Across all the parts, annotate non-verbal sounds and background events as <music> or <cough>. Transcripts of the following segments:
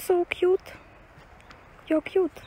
so cute. You're cute.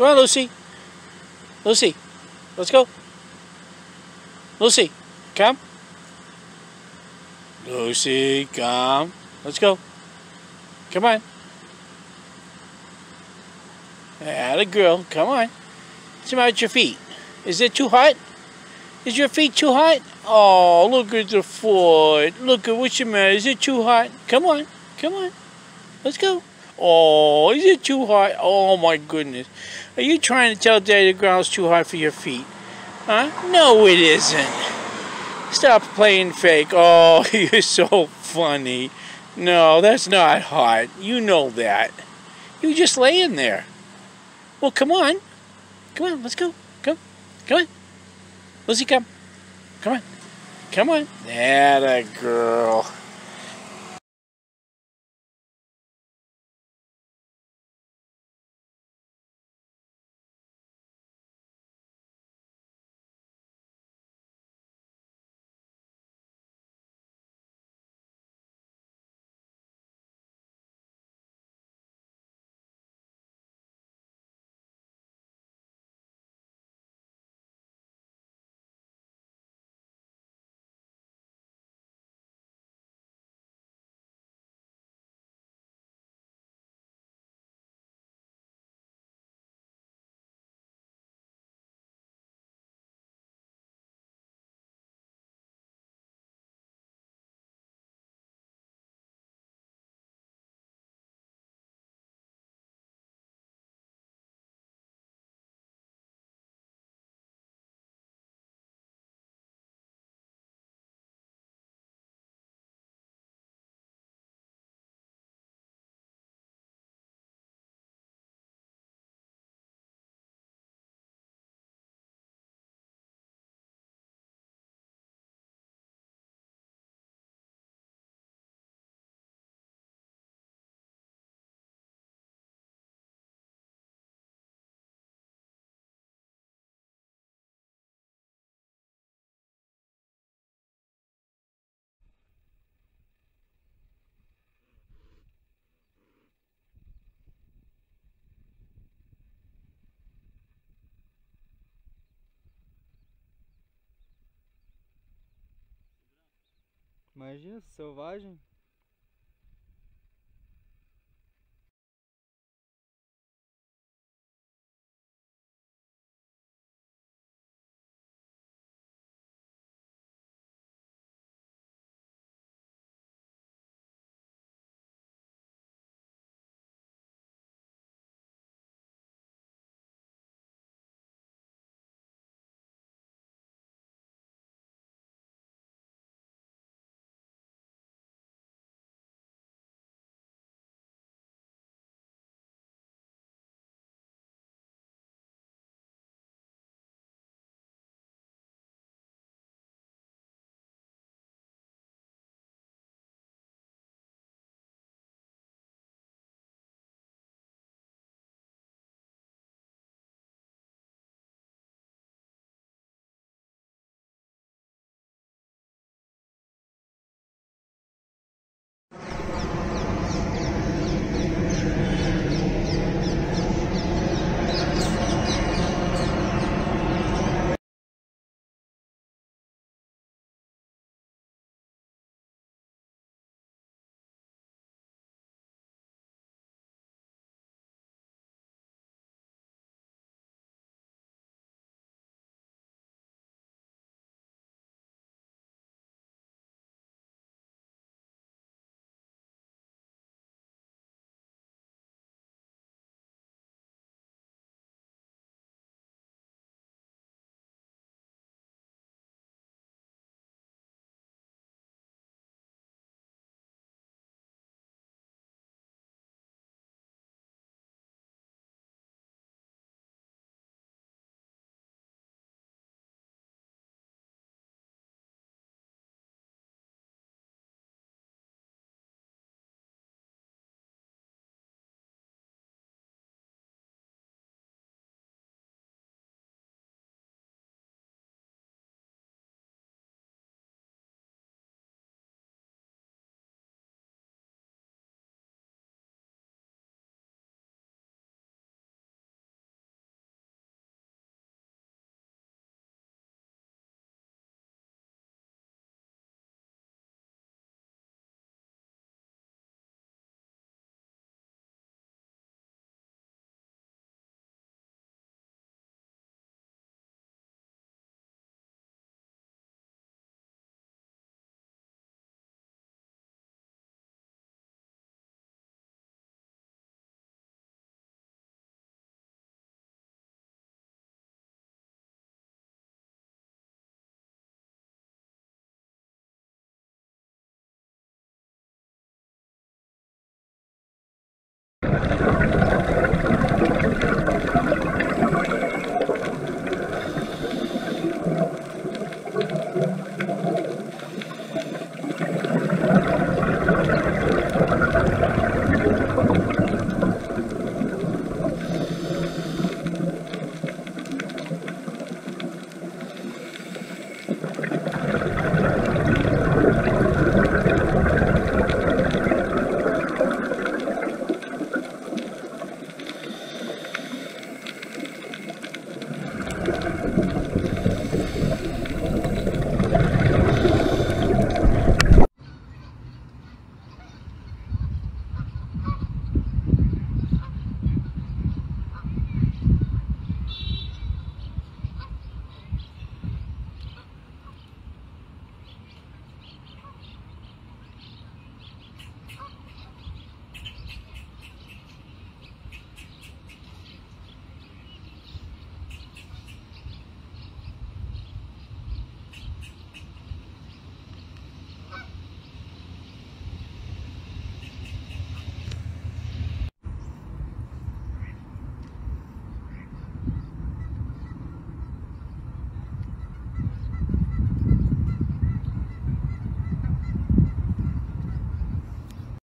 Come on, Lucy. Lucy, let's go. Lucy, come. Lucy, come. Let's go. Come on. Atta girl, come on. What's with your feet? Is it too hot? Is your feet too hot? Oh, look at the foot. Look at what's the matter. Is it too hot? Come on. Come on. Let's go. Oh, is it too hot? Oh my goodness. Are you trying to tell Daddy the ground's too hot for your feet? Huh? No, it isn't. Stop playing fake. Oh, <laughs> you're so funny. No, that's not hot. You know that. You just laying there. Well, come on. Come on, let's go. Come. Come on. Lucy, come. Come on. Come on. That a girl. Magia selvagem.